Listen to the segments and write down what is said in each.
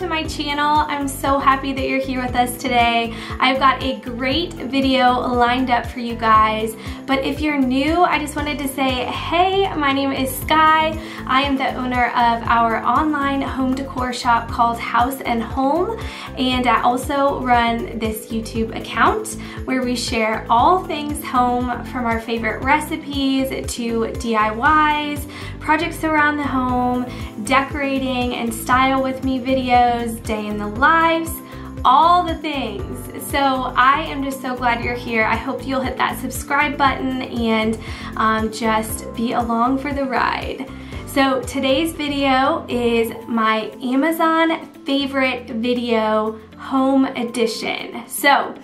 to my channel. I'm so happy that you're here with us today. I've got a great video lined up for you guys, but if you're new, I just wanted to say, hey, my name is Sky. I am the owner of our online home decor shop called House and Holm, and I also run this YouTube account where we share all things home from our favorite recipes to DIYs, projects around the home, decorating and style with me videos, day in the lives, all the things. So I am just so glad you're here. I hope you'll hit that subscribe button and um, just be along for the ride. So today's video is my Amazon favorite video home edition. So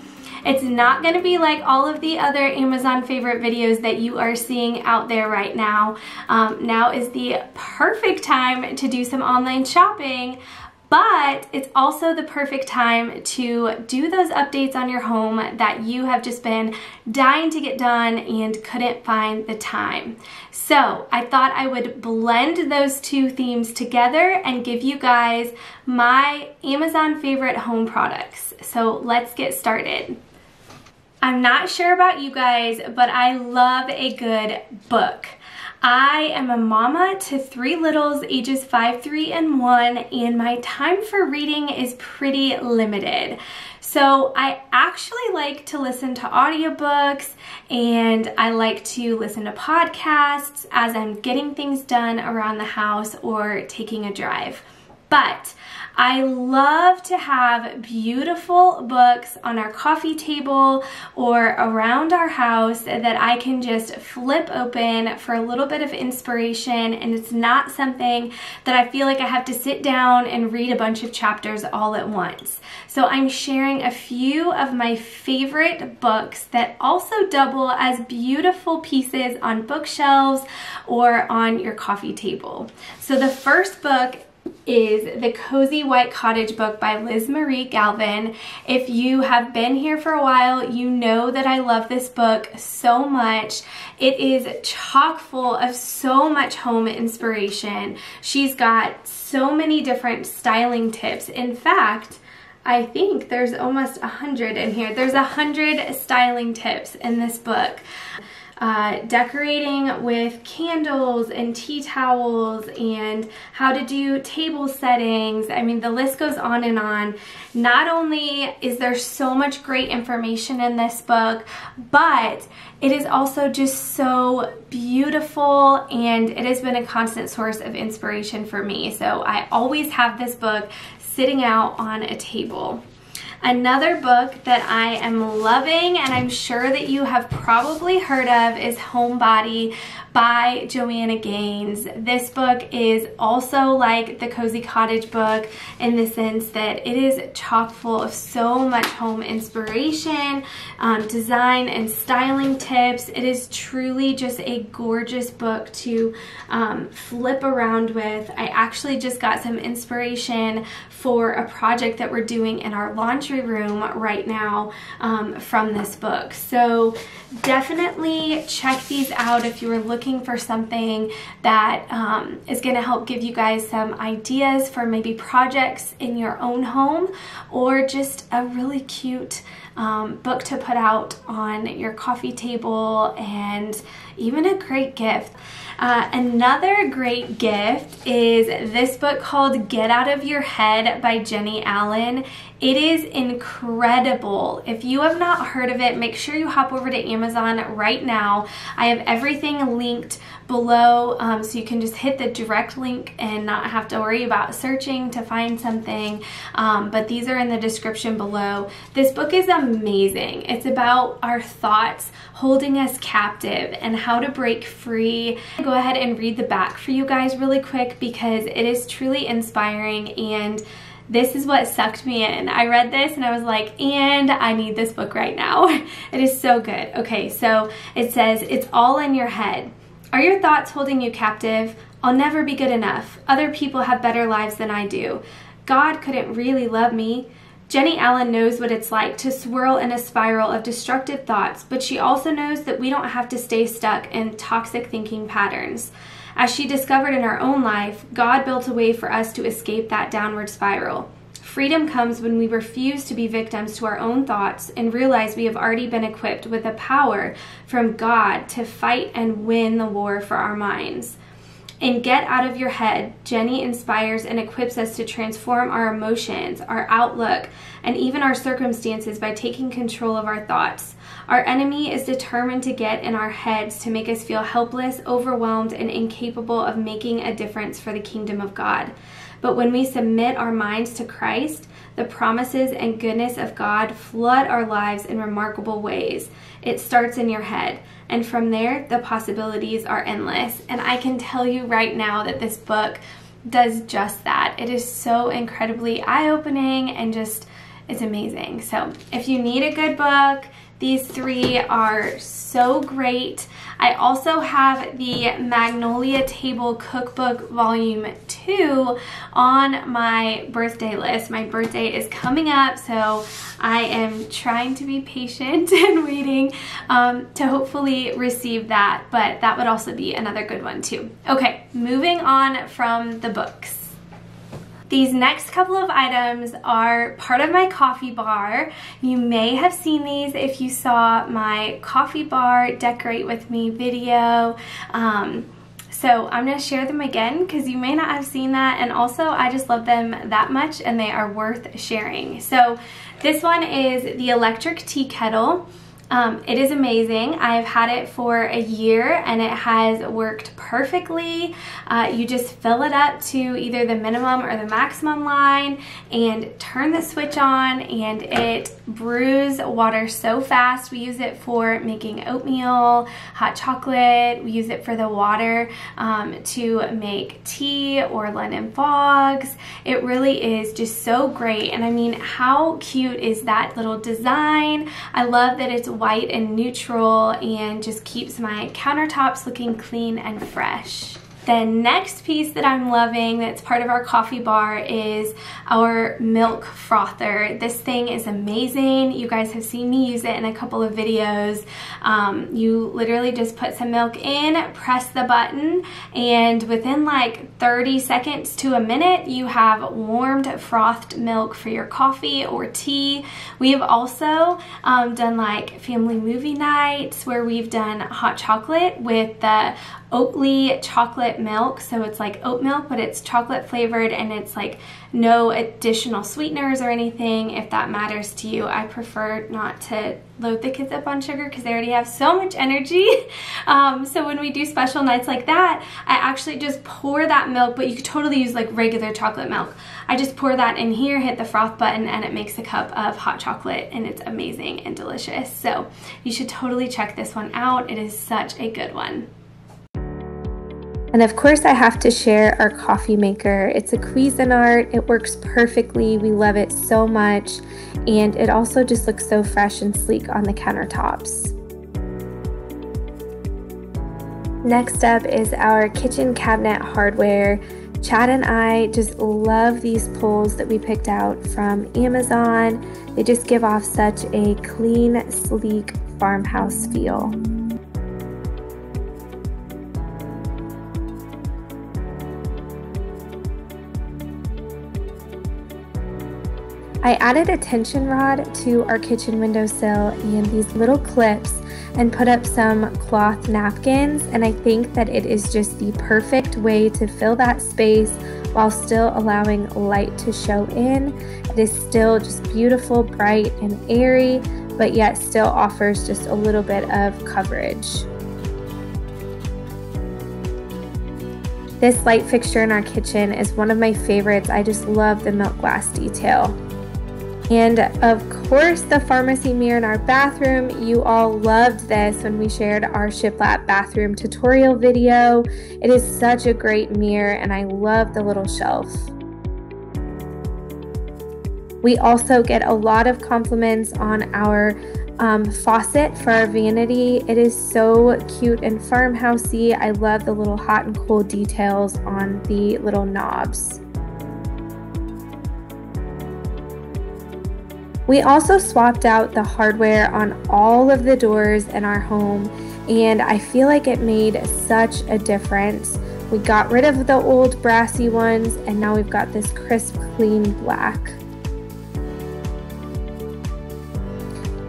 it's not gonna be like all of the other Amazon favorite videos that you are seeing out there right now. Um, now is the perfect time to do some online shopping but it's also the perfect time to do those updates on your home that you have just been dying to get done and couldn't find the time. So I thought I would blend those two themes together and give you guys my Amazon favorite home products. So let's get started. I'm not sure about you guys, but I love a good book. I am a mama to three littles, ages five, three, and one, and my time for reading is pretty limited. So I actually like to listen to audiobooks and I like to listen to podcasts as I'm getting things done around the house or taking a drive. But I love to have beautiful books on our coffee table or around our house that I can just flip open for a little bit of inspiration and it's not something that I feel like I have to sit down and read a bunch of chapters all at once. So I'm sharing a few of my favorite books that also double as beautiful pieces on bookshelves or on your coffee table. So the first book is the Cozy White Cottage book by Liz Marie Galvin. If you have been here for a while, you know that I love this book so much. It is chock full of so much home inspiration. She's got so many different styling tips. In fact, I think there's almost a hundred in here. There's a hundred styling tips in this book uh, decorating with candles and tea towels and how to do table settings. I mean, the list goes on and on. Not only is there so much great information in this book, but it is also just so beautiful and it has been a constant source of inspiration for me. So I always have this book sitting out on a table. Another book that I am loving and I'm sure that you have probably heard of is Homebody by Joanna Gaines. This book is also like the Cozy Cottage book in the sense that it is chock full of so much home inspiration, um, design and styling tips. It is truly just a gorgeous book to um, flip around with. I actually just got some inspiration for a project that we're doing in our laundry room right now um, from this book. So definitely check these out if you are looking for something that um, is going to help give you guys some ideas for maybe projects in your own home or just a really cute um, book to put out on your coffee table and even a great gift. Uh, another great gift is this book called Get Out of Your Head by Jennie Allen. It is incredible. If you have not heard of it, make sure you hop over to Amazon right now. I have everything linked below um, so you can just hit the direct link and not have to worry about searching to find something. Um, but these are in the description below. This book is amazing. It's about our thoughts holding us captive and how to break free. Go ahead and read the back for you guys really quick because it is truly inspiring and this is what sucked me in. I read this and I was like, and I need this book right now. it is so good. Okay, so it says, it's all in your head. Are your thoughts holding you captive? I'll never be good enough. Other people have better lives than I do. God couldn't really love me. Jennie Allen knows what it's like to swirl in a spiral of destructive thoughts, but she also knows that we don't have to stay stuck in toxic thinking patterns. As she discovered in her own life, God built a way for us to escape that downward spiral. Freedom comes when we refuse to be victims to our own thoughts and realize we have already been equipped with the power from God to fight and win the war for our minds. In Get Out of Your Head, Jennie inspires and equips us to transform our emotions, our outlook, and even our circumstances by taking control of our thoughts. Our enemy is determined to get in our heads to make us feel helpless, overwhelmed, and incapable of making a difference for the kingdom of God. But when we submit our minds to Christ, the promises and goodness of God flood our lives in remarkable ways. It starts in your head. And from there, the possibilities are endless. And I can tell you right now that this book does just that. It is so incredibly eye opening and just it's amazing. So, if you need a good book, these three are so great. I also have the Magnolia Table Cookbook Volume 2 on my birthday list. My birthday is coming up, so I am trying to be patient and waiting um, to hopefully receive that, but that would also be another good one too. Okay, moving on from the books. These next couple of items are part of my coffee bar. You may have seen these if you saw my coffee bar decorate with me video. Um, so I'm going to share them again because you may not have seen that and also I just love them that much and they are worth sharing. So this one is the electric tea kettle. Um, it is amazing. I've had it for a year and it has worked perfectly. Uh, you just fill it up to either the minimum or the maximum line and turn the switch on and it brews water so fast. We use it for making oatmeal, hot chocolate. We use it for the water um, to make tea or London fogs. It really is just so great. And I mean, how cute is that little design? I love that it's white and neutral and just keeps my countertops looking clean and fresh. The next piece that I'm loving that's part of our coffee bar is our milk frother. This thing is amazing. You guys have seen me use it in a couple of videos. Um, you literally just put some milk in, press the button, and within like 30 seconds to a minute, you have warmed frothed milk for your coffee or tea. We have also um, done like family movie nights where we've done hot chocolate with the Oatly chocolate milk. So it's like oat milk, but it's chocolate flavored and it's like no additional sweeteners or anything if that matters to you. I prefer not to load the kids up on sugar because they already have so much energy. Um, so when we do special nights like that, I actually just pour that milk, but you could totally use like regular chocolate milk. I just pour that in here, hit the froth button, and it makes a cup of hot chocolate, and it's amazing and delicious. So you should totally check this one out. It is such a good one. And of course, I have to share our coffee maker. It's a Cuisinart. It works perfectly. We love it so much. And it also just looks so fresh and sleek on the countertops. Next up is our kitchen cabinet hardware. Chad and I just love these poles that we picked out from Amazon. They just give off such a clean, sleek farmhouse feel. I added a tension rod to our kitchen windowsill and these little clips and put up some cloth napkins and I think that it is just the perfect way to fill that space while still allowing light to show in. It is still just beautiful, bright, and airy, but yet still offers just a little bit of coverage. This light fixture in our kitchen is one of my favorites. I just love the milk glass detail. And of course, the pharmacy mirror in our bathroom. You all loved this when we shared our shiplap bathroom tutorial video. It is such a great mirror and I love the little shelf. We also get a lot of compliments on our um, faucet for our vanity. It is so cute and farmhousey. I love the little hot and cold details on the little knobs. We also swapped out the hardware on all of the doors in our home, and I feel like it made such a difference. We got rid of the old brassy ones, and now we've got this crisp, clean black.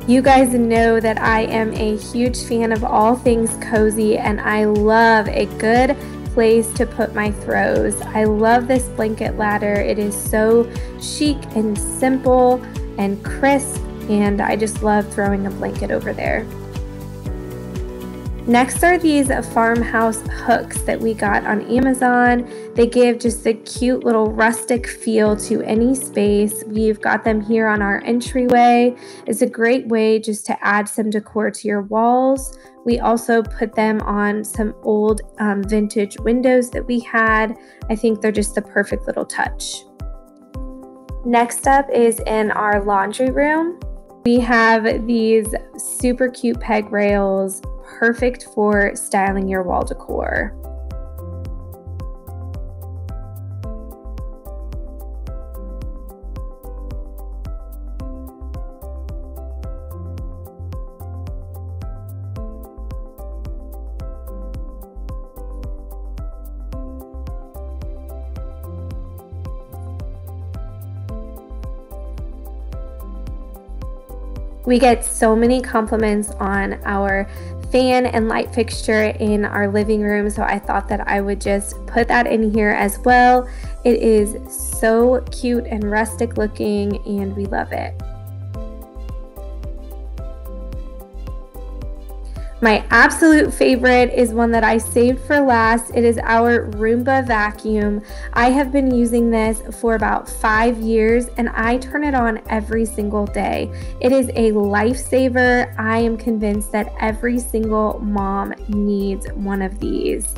You guys know that I am a huge fan of all things cozy and I love a good place to put my throws. I love this blanket ladder. It is so chic and simple and crisp and I just love throwing a blanket over there. Next are these farmhouse hooks that we got on Amazon. They give just a cute little rustic feel to any space. We've got them here on our entryway. It's a great way just to add some decor to your walls. We also put them on some old um, vintage windows that we had. I think they're just the perfect little touch. Next up is in our laundry room. We have these super cute peg rails perfect for styling your wall decor. We get so many compliments on our fan and light fixture in our living room, so I thought that I would just put that in here as well. It is so cute and rustic looking, and we love it. My absolute favorite is one that I saved for last. It is our Roomba vacuum. I have been using this for about five years and I turn it on every single day. It is a lifesaver. I am convinced that every single mom needs one of these.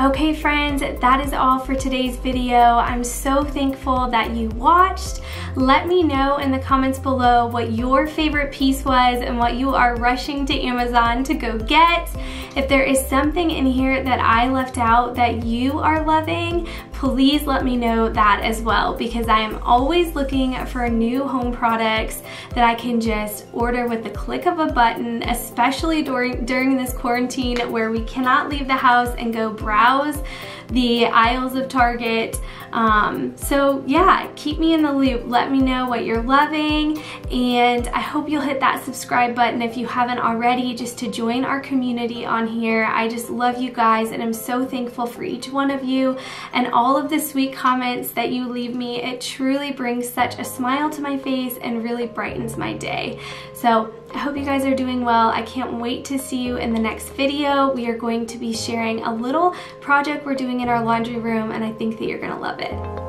Okay friends, that is all for today's video. I'm so thankful that you watched. Let me know in the comments below what your favorite piece was and what you are rushing to Amazon to go get. If there is something in here that I left out that you are loving, please let me know that as well because I am always looking for new home products that I can just order with the click of a button, especially during, during this quarantine where we cannot leave the house and go browse the aisles of Target. Um, so yeah, keep me in the loop. Let me know what you're loving and I hope you'll hit that subscribe button if you haven't already just to join our community on here. I just love you guys and I'm so thankful for each one of you and all of the sweet comments that you leave me. It truly brings such a smile to my face and really brightens my day. So I hope you guys are doing well. I can't wait to see you in the next video. We are going to be sharing a little project we're doing in our laundry room and I think that you're gonna love it.